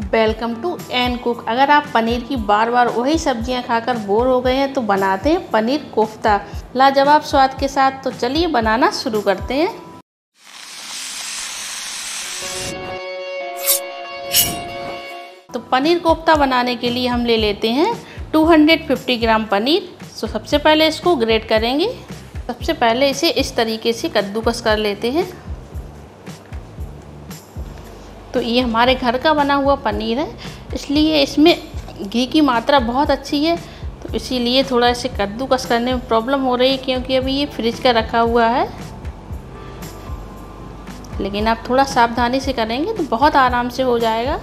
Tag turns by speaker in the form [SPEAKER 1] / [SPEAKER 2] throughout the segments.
[SPEAKER 1] Welcome to N cook. अगर आप पनीर की बार बार वही सब्ज़ियाँ खाकर बोर हो गए हैं तो बनाते हैं पनीर कोफ्ता। लाजवाब स्वाद के साथ तो चलिए बनाना शुरू करते हैं। तो पनीर कोफ्ता बनाने के लिए हम ले लेते हैं 250 ग्राम पनीर। तो सबसे पहले इसको ग्रेट करेंगे। सबसे पहले इसे इस तरीके से कद्दूकस कर लेते हैं। तो ये हमारे घर का बना हुआ पनीर है। इसलिए इसमें घी की मात्रा बहुत अच्छी है। तो इसीलिए थोड़ा इसे कद्दूकस करने में प्रॉब्लम हो रही है क्योंकि अभी ये फ्रिज का रखा हुआ है। लेकिन आप थोड़ा सावधानी से करेंगे तो बहुत आराम से हो जाएगा।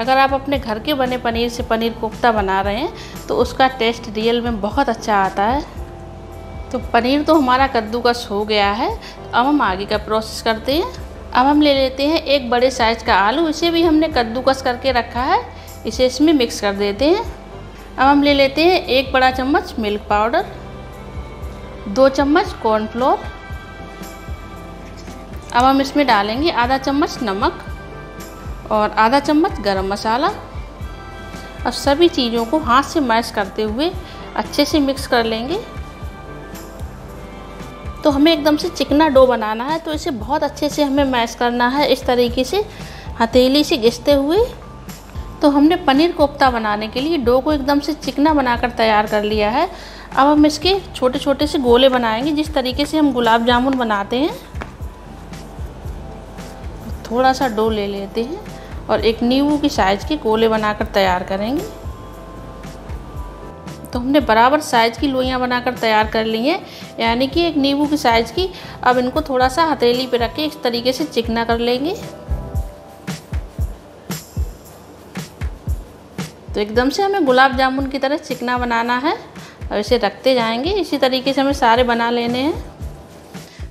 [SPEAKER 1] अगर आप अपने घर के बने पनीर से पनीर कोफ्ता बना रहे हैं तो उसका टेस्ट रियल में बहुत अच्छा आता है। तो पनीर तो हमारा कद्दूकस हो गया है। अब हम आगे का प्रोसेस करते हैं। अब हम ले लेते हैं एक बड़े साइज़ का आलू। इसे भी हमने कद्दूकस करके रखा है। इसे इसमें मिक्स कर देते हैं। अब हम ले लेते हैं एक बड़ा चम्मच मिल्क पाउडर दो चम्मच कॉर्नफ्लोर अब हम इसमें डालेंगे आधा चम्मच नमक और आधा चम्मच गरम मसाला। अब सभी चीज़ों को हाथ से मैश करते हुए अच्छे से मिक्स कर लेंगे। तो हमें एकदम से चिकना डो बनाना है तो इसे बहुत अच्छे से हमें मैश करना है इस तरीके से। हथेली से घिसते हुए तो हमने पनीर कोफ्ता बनाने के लिए डो को एकदम से चिकना बनाकर तैयार कर लिया है। अब हम इसके छोटे छोटे से गोले बनाएँगे, जिस तरीके से हम गुलाब जामुन बनाते हैं। थोड़ा सा डो ले लेते हैं और एक नींबू की साइज़ के गोले बनाकर तैयार करेंगे। तो हमने बराबर साइज़ की लोइयाँ बनाकर तैयार कर ली हैं। यानी कि एक नींबू की साइज़ की। अब इनको थोड़ा सा हथेली पे रख के इस तरीके से चिकना कर लेंगे। तो एकदम से हमें गुलाब जामुन की तरह चिकना बनाना है। और इसे रखते जाएँगे। इसी तरीके से हमें सारे बना लेने हैं।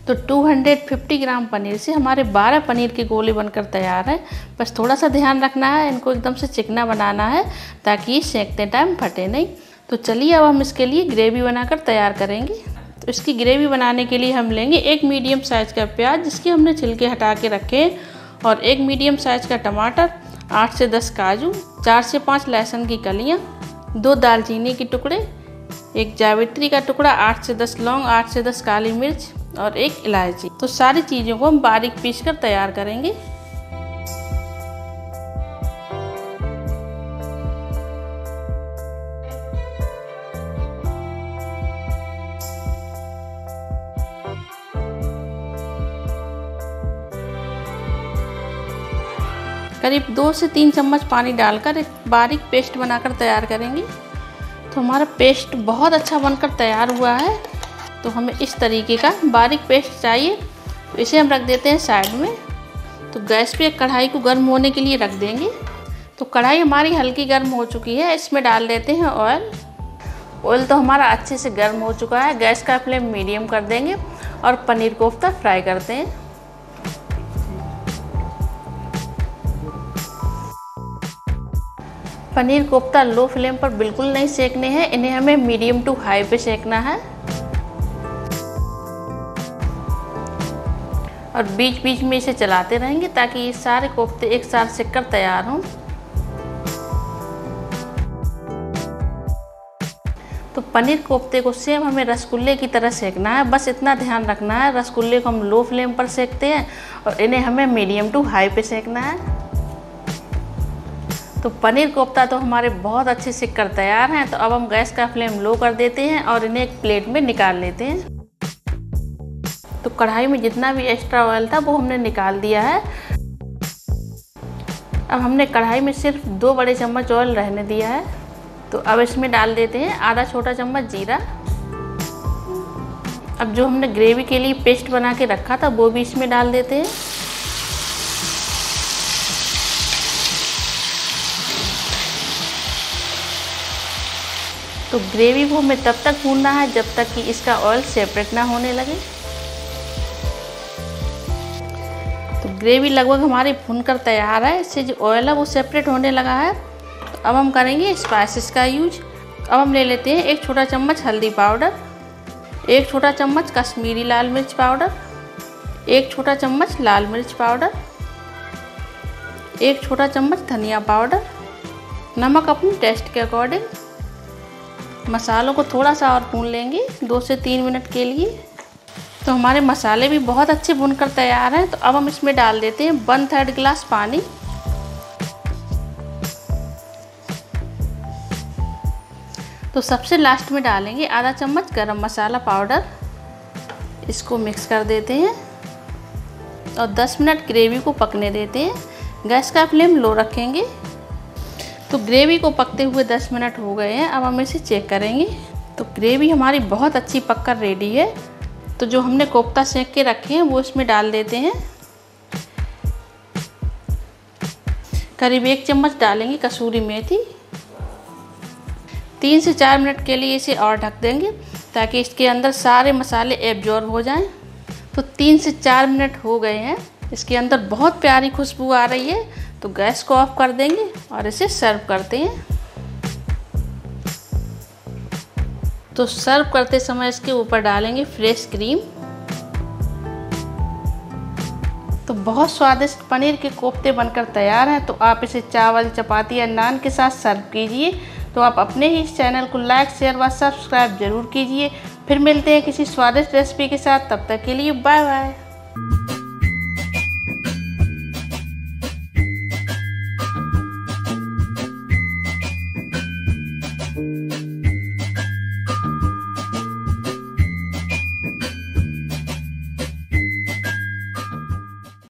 [SPEAKER 1] तो 250 ग्राम पनीर से हमारे 12 पनीर के गोले बनकर तैयार है। बस थोड़ा सा ध्यान रखना है। इनको एकदम से चिकना बनाना है ताकि सेकते टाइम फटे नहीं। तो चलिए अब हम इसके लिए ग्रेवी बनाकर तैयार करेंगे। तो इसकी ग्रेवी बनाने के लिए हम लेंगे एक मीडियम साइज़ का प्याज, जिसके हमने छिलके हटा के रखे हैं, और एक मीडियम साइज़ का टमाटर, आठ से दस काजू, चार से पाँच लहसुन की कलियाँ, दो दालचीनी के टुकड़े, एक जावित्री का टुकड़ा, आठ से दस लौंग, आठ से दस काली मिर्च, और एक इलायची। तो सारी चीज़ों को हम बारीक पीस कर तैयार करेंगे। करीब दो से तीन चम्मच पानी डालकर एक बारीक पेस्ट बनाकर तैयार करेंगे। तो हमारा पेस्ट बहुत अच्छा बनकर तैयार हुआ है। तो हमें इस तरीके का बारीक पेस्ट चाहिए। तो इसे हम रख देते हैं साइड में। तो गैस पे कढ़ाई को गर्म होने के लिए रख देंगे। तो कढ़ाई हमारी हल्की गर्म हो चुकी है। इसमें डाल देते हैं ऑयल। ऑयल तो हमारा अच्छे से गर्म हो चुका है। गैस का फ्लेम मीडियम कर देंगे और पनीर कोफ्ता फ्राई करते हैं। पनीर कोफ्ता लो फ्लेम पर बिल्कुल नहीं सेकने हैं। इन्हें हमें मीडियम टू हाई पे सेकना है। और बीच बीच में इसे चलाते रहेंगे ताकि ये सारे कोफ्ते एक साथ सेक कर तैयार हों। तो पनीर कोफ्ते को सेम हमें रसगुल्ले की तरह सेकना है। बस इतना ध्यान रखना है। रसगुल्ले को हम लो फ्लेम पर सेकते हैं और इन्हें हमें मीडियम टू हाई पे सेकना है। तो पनीर कोफ्ता तो हमारे बहुत अच्छे से कर तैयार हैं तो अब हम गैस का फ्लेम लो कर देते हैं और इन्हें एक प्लेट में निकाल लेते हैं। तो कढ़ाई में जितना भी एक्स्ट्रा ऑयल था वो हमने निकाल दिया है। अब हमने कढ़ाई में सिर्फ़ दो बड़े चम्मच ऑयल रहने दिया है। तो अब इसमें डाल देते हैं आधा छोटा चम्मच जीरा। अब जो हमने ग्रेवी के लिए पेस्ट बना के रखा था, वो भी इसमें डाल देते हैं। तो ग्रेवी को हमें तब तक भूनना है जब तक कि इसका ऑयल सेपरेट ना होने लगे। तो ग्रेवी लगभग हमारी भूनकर तैयार है। इससे जो ऑयल है वो सेपरेट होने लगा है। तो अब हम करेंगे स्पाइसेस का यूज़ अब हम ले लेते हैं एक छोटा चम्मच हल्दी पाउडर एक छोटा चम्मच कश्मीरी लाल मिर्च पाउडर एक छोटा चम्मच लाल मिर्च पाउडर एक छोटा चम्मच धनिया पाउडर नमक अपने टेस्ट के अकॉर्डिंग मसालों को थोड़ा सा और भून लेंगे, दो से तीन मिनट के लिए। तो हमारे मसाले भी बहुत अच्छे भुनकर तैयार हैं। तो अब हम इसमें डाल देते हैं वन थर्ड ग्लास पानी। तो सबसे लास्ट में डालेंगे आधा चम्मच गरम मसाला पाउडर। इसको मिक्स कर देते हैं और 10 मिनट ग्रेवी को पकने देते हैं। गैस का फ्लेम लो रखेंगे। तो ग्रेवी को पकते हुए 10 मिनट हो गए हैं, अब हम इसे चेक करेंगे। तो ग्रेवी हमारी बहुत अच्छी पककर रेडी है। तो जो हमने कोफ्ता सेक के रखे हैं, वो इसमें डाल देते हैं। करीब एक चम्मच डालेंगे कसूरी मेथी। तीन से चार मिनट के लिए इसे और ढक देंगे, ताकि इसके अंदर सारे मसाले एब्जॉर्ब हो जाएँ। तो तीन से चार मिनट हो गए हैं, इसके अंदर बहुत प्यारी खुशबू आ रही है। तो गैस को ऑफ़ कर देंगे और इसे सर्व करते हैं। तो सर्व करते समय इसके ऊपर डालेंगे फ्रेश क्रीम। तो बहुत स्वादिष्ट पनीर के कोफ्ते बनकर तैयार हैं। तो आप इसे चावल, चपाती या नान के साथ सर्व कीजिए। तो आप अपने ही इस चैनल को लाइक, शेयर व सब्सक्राइब ज़रूर कीजिए। फिर मिलते हैं किसी स्वादिष्ट रेसिपी के साथ। तब तक के लिए बाय बाय